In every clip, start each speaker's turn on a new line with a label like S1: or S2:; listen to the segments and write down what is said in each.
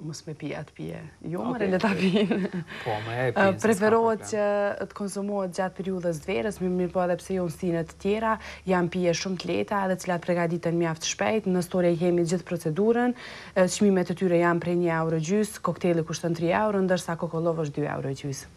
S1: Mos me pia të pije. Jo, më rëllë të apinë.
S2: Po, me e pinë.
S1: Preferohet që të konsumohet gjatë periudhës të verës, më mirë po edhe pse jo në stinët e tjera, janë pije shumë të lehta edhe cilat pregaditen mjaftë shpejt, në story e kemi gjithë procedurën, çmimet e tyre janë prej një euro gjysë, kokteli kushton 3 euro, ndërsa kokollov është 2 euro
S3: gjysë.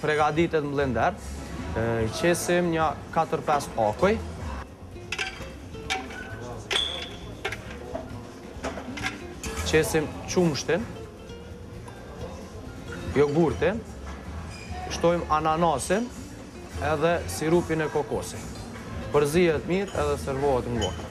S3: Pregaditet në blender. Qesim nja 4-5 akuj. Qesim qumështin. Jogurtin. Shtojmë ananasin edhe sirupin e kokosit. Përzihet mirë edhe servohet në gotë.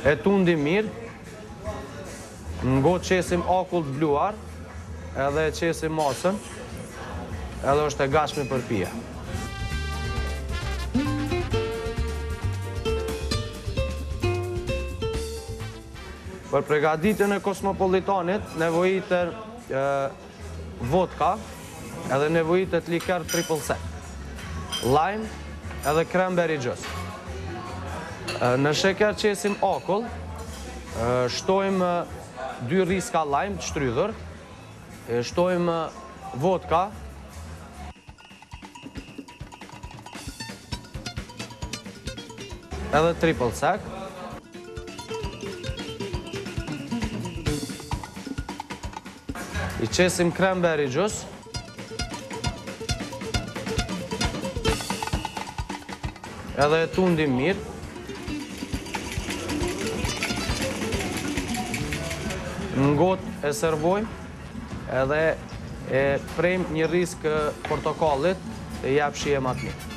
S3: E tundim mirë, në gotë qesim akull të bluar, edhe e qesim masën, edhe është e gashme për pije. Për pregaditjen e kosmopolitanit, nevojiten... vodka edhe nevojitet liker triple sec, lajm edhe cranberry juice. Në sheker qesim akull, shtojmë dy rriska lajm të shtrydhur, shtojmë vodka, Edhe triple sec. I qesim cranberry juice. Edhe e tundim mirë. Në gotë e servojmë. Edhe e prejmë një rriskë portokallit dhe i jep shije ma të mirë.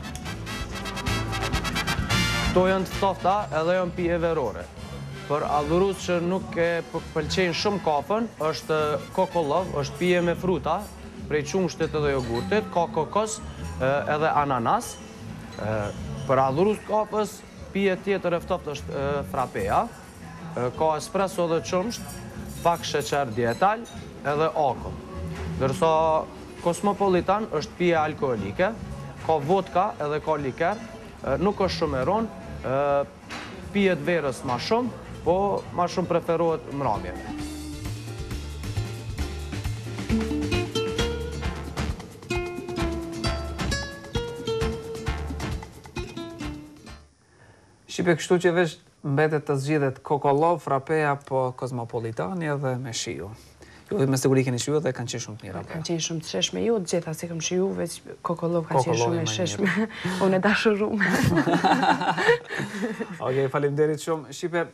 S3: Këto janë të ftohta edhe janë pije verore. Për adhurus që nuk e pëlqejnë shumë kafën, është kokollov, është pije me fruta, prej qumështit edhe jogurtit, ka kokos edhe ananas. Për adhurus kafës, Pije tjetër e ftohtë është frapea. Ka espresso dhe qumësht, pak sheqer dietal edhe akull. Ndërsa Cosmopolitan është pije alkoolike, ka vodka edhe ka liker, nuk është shumë e rëndë, pihet verës ma shumë, po ma shumë preferohet mramje.
S2: Shqipe kështu që veç mbetet të zgjidhet Kokolov, Frapea apo Kozmopolitani edhe me shiju. Ju me siguri keni shiju dhe kanë qenë shumë të mira.
S1: Kanë qenë shumë të shijshme, jo të gjitha s'i kam shiju, veç Kokolov ka qenë shumë e shijshme. Unë e dashuruome.
S2: Oke, faleminderit shumë. Shqipe,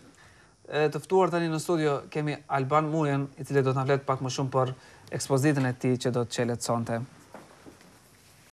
S2: të ftuar tani në studio kemi Alban Mujen, i cili do të na flet pak më shumë për ekspozitën e tij që do të çelet sonte.